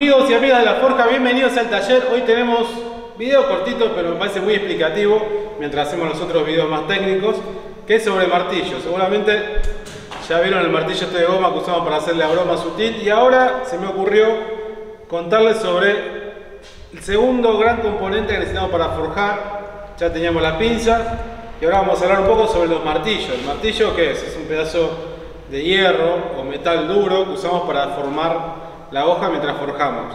Amigos y amigas de la Forja, bienvenidos al taller. Hoy tenemos video cortito, pero me parece muy explicativo, mientras hacemos los otros videos más técnicos, que es sobre martillo. Seguramente ya vieron el martillo este de goma que usamos para hacer la broma sutil y ahora se me ocurrió contarles sobre el segundo gran componente que necesitamos para forjar. Ya teníamos la pinza y ahora vamos a hablar un poco sobre los martillos. ¿El martillo qué es? Es un pedazo de hierro o metal duro que usamos para formar la hoja mientras forjamos.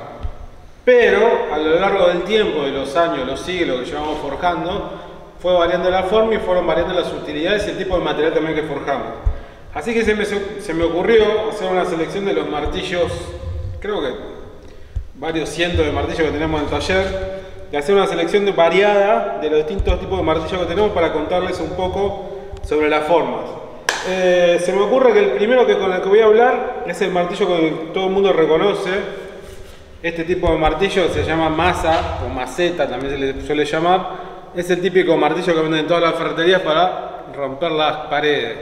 Pero a lo largo del tiempo, de los años, los siglos que llevamos forjando, fue variando la forma y fueron variando las utilidades y el tipo de material también que forjamos. Así que se me, se me ocurrió hacer una selección de los martillos, creo que varios cientos de martillos que tenemos en el taller, de hacer una selección variada de los distintos tipos de martillos que tenemos para contarles un poco sobre las formas. Eh, se me ocurre que el primero que con el que voy a hablar es el martillo que todo el mundo reconoce. Este tipo de martillo se llama masa o maceta, también se le suele llamar. Es el típico martillo que venden en todas las ferreterías para romper las paredes.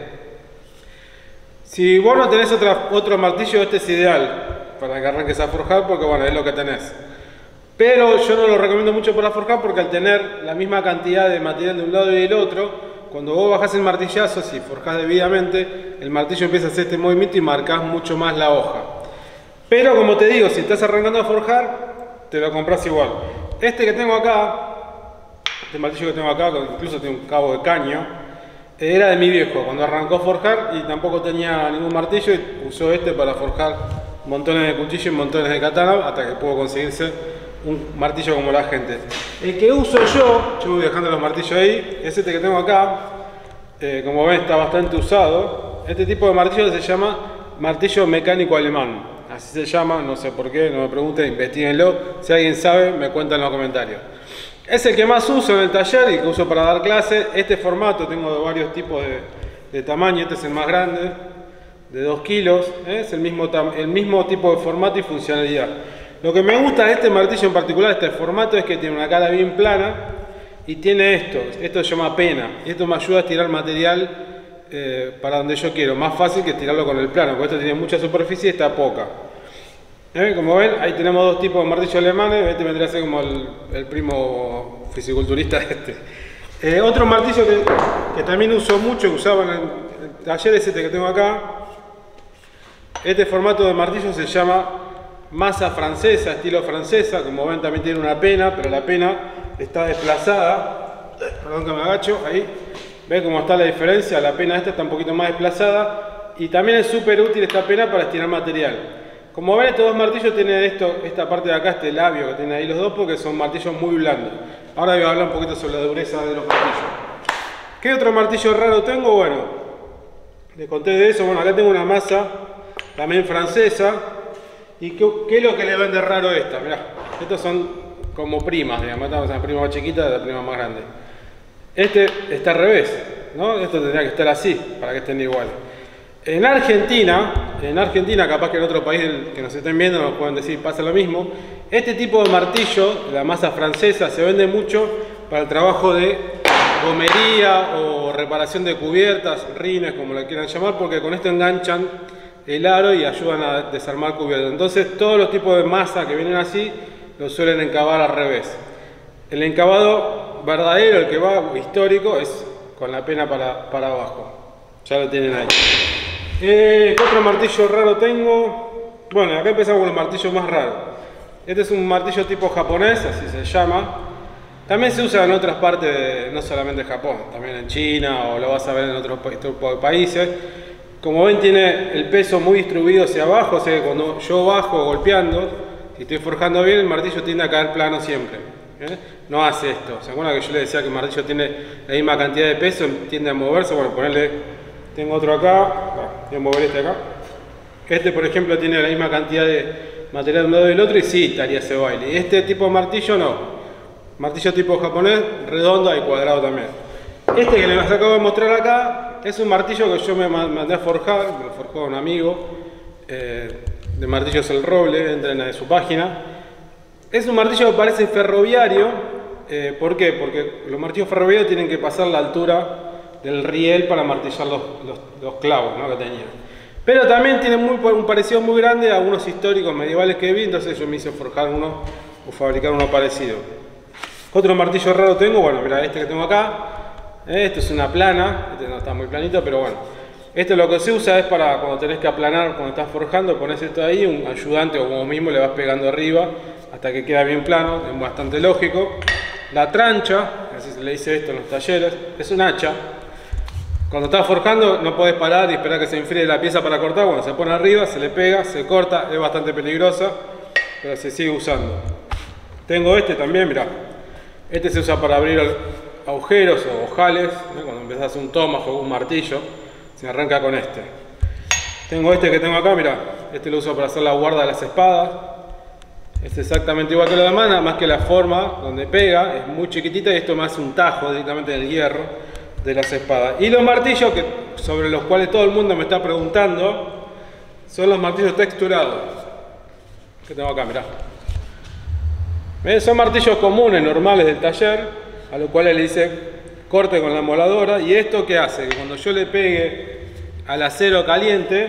Si vos no tenés otro martillo, este es ideal para que arranques a forjar porque bueno, es lo que tenés. Pero yo no lo recomiendo mucho para forjar porque al tener la misma cantidad de material de un lado y del otro, cuando vos bajás el martillazo, si forjás debidamente, el martillo empieza a hacer este movimiento y marcás mucho más la hoja. Pero como te digo, si estás arrancando a forjar, te lo compras igual. Este que tengo acá, este martillo que tengo acá, incluso tiene un cabo de caño, era de mi viejo cuando arrancó a forjar y tampoco tenía ningún martillo y usó este para forjar montones de cuchillos y montones de katana hasta que pudo conseguirse un martillo como la gente. El que uso yo, yo voy dejando los martillos ahí, es este que tengo acá. Eh, como ven está bastante usado. Este tipo de martillo se llama martillo mecánico alemán. Así se llama, no sé por qué, no me pregunten, investiguenlo. Si alguien sabe, me cuentan en los comentarios. Es el que más uso en el taller y que uso para dar clase. Este formato tengo de varios tipos de, tamaño. Este es el más grande, de 2 kilos. ¿eh? Es el mismo, el mismo tipo de formato y funcionalidad. Lo que me gusta de este martillo en particular, este formato, es que tiene una cara bien plana y tiene esto, esto se llama pena. Y esto me ayuda a estirar material eh, para donde yo quiero, más fácil que estirarlo con el plano, porque esto tiene mucha superficie y está poca. ¿Eh? Como ven, ahí tenemos dos tipos de martillos alemanes, este vendría a ser como el, primo fisiculturista este. Eh, otro martillo que, que, también uso mucho, que usaba en el taller es este que tengo acá. Este formato de martillo se llama masa francesa, estilo francesa, como ven también tiene una pena, pero la pena está desplazada, perdón que me agacho, ahí, ven cómo está la diferencia, la pena esta está un poquito más desplazada y también es súper útil esta pena para estirar material. Como ven estos dos martillos tienen esto, esta parte de acá, este labio que tienen ahí los dos porque son martillos muy blandos. Ahora voy a hablar un poquito sobre la dureza de los martillos. ¿Qué otro martillo raro tengo? Bueno, les conté de eso, bueno acá tengo una masa también francesa, ¿Y qué, es lo que le vende raro esta? Mirá, estos son como primas, digamos, estamos en la más chiquita de la prima más grande. Este está al revés, ¿no? Esto tendría que estar así, para que estén iguales. En Argentina, en Argentina, capaz que en otro país que nos estén viendo nos pueden decir pasa lo mismo, este tipo de martillo, la masa francesa, se vende mucho para el trabajo de gomería o reparación de cubiertas, rines, como lo quieran llamar, porque con esto enganchan el aro y ayudan a desarmar cubiertos. Entonces todos los tipos de masa que vienen así los suelen encabar al revés. El encabado verdadero, el que va histórico, es con la pena para, para abajo. Ya lo tienen ahí. Eh, ¿Qué otro martillo raro tengo? Bueno, acá empezamos con los martillos más raros. Este es un martillo tipo japonés, así se llama. También se usa en otras partes, no solamente de Japón, también en China o lo vas a ver en otros países. Como ven tiene el peso muy distribuido hacia abajo, o sea que cuando yo bajo golpeando, y estoy forjando bien, el martillo tiende a caer plano siempre. ¿eh? No hace esto. ¿Se acuerdan que yo les decía que el martillo tiene la misma cantidad de peso, tiende a moverse? Bueno, ponerle, tengo otro acá, voy a mover este acá. Este por ejemplo tiene la misma cantidad de material de un lado y del otro y sí estaría ese baile. Este tipo de martillo no. Martillo tipo japonés, redondo y cuadrado también. Este que les acabo de mostrar acá es un martillo que yo me mandé a forjar, me lo forjó un amigo, eh, de Martillos El Roble, entren a su página. Es un martillo que parece ferroviario, eh, ¿por qué? Porque los martillos ferroviarios tienen que pasar la altura del riel para martillar los, clavos que tenía. Pero también tiene un parecido muy grande a unos históricos medievales que vi, entonces yo me hice forjar uno o fabricar uno parecido. Otro martillo raro tengo, bueno, mira este que tengo acá. Esto es una plana, este no está muy planito, pero bueno. Esto lo que se usa es para cuando tenés que aplanar, cuando estás forjando, pones esto ahí, un ayudante o como mismo le vas pegando arriba hasta que queda bien plano, es bastante lógico. La trancha, así se le dice esto en los talleres, es un hacha. Cuando estás forjando no podés parar y esperar que se enfríe la pieza para cortar, cuando se pone arriba, se le pega, se corta, es bastante peligrosa, pero se sigue usando. Tengo este también, mirá. Este se usa para abrir agujeros o ojales, cuando empezás un tomajo o un martillo, se arranca con este. Tengo este que tengo acá, mirá. Este lo uso para hacer la guarda de las espadas. Es exactamente igual que la demás, nada más que la forma donde pega es muy chiquitita y esto me hace un tajo directamente en el hierro de las espadas. Y los martillos que, sobre los cuales todo el mundo me está preguntando son los martillos texturados que tengo acá, mirá. Son martillos comunes, normales del taller, a los cuales le dice corte con la moladora. ¿Y esto qué hace? Que cuando yo le pegue al acero caliente,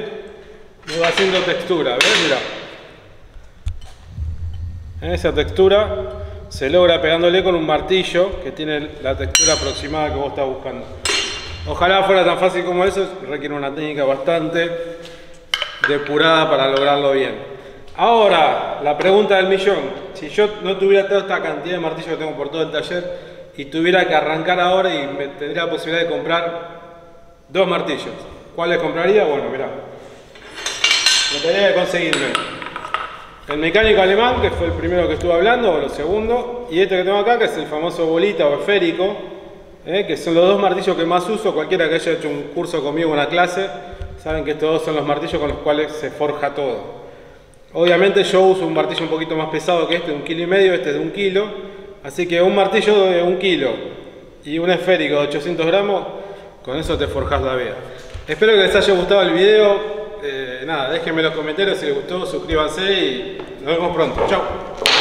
me va haciendo textura. ¿Ves? Mirá. Esa textura se logra pegándole con un martillo que tiene la textura aproximada que vos estás buscando. Ojalá fuera tan fácil como eso, requiere una técnica bastante depurada para lograrlo bien. Ahora, la pregunta del millón. Si yo no tuviera toda esta cantidad de martillos que tengo por todo el taller y tuviera que arrancar ahora y me tendría la posibilidad de comprar dos martillos, ¿cuáles compraría? Bueno, mirá. Lo tendría que conseguirme el mecánico alemán, que fue el primero que estuve hablando, o el segundo, y este que tengo acá, que es el famoso bolita o esférico, eh, que son los dos martillos que más uso, cualquiera que haya hecho un curso conmigo una clase, saben que estos dos son los martillos con los cuales se forja todo. Obviamente yo uso un martillo un poquito más pesado que este, de un kilo y medio, este es de un kilo, así que un martillo de un kilo y un esférico de 800 gramos, con eso te forjas la vida. Espero que les haya gustado el video, eh, nada, déjenme en los comentarios si les gustó, suscríbanse y nos vemos pronto. Chao.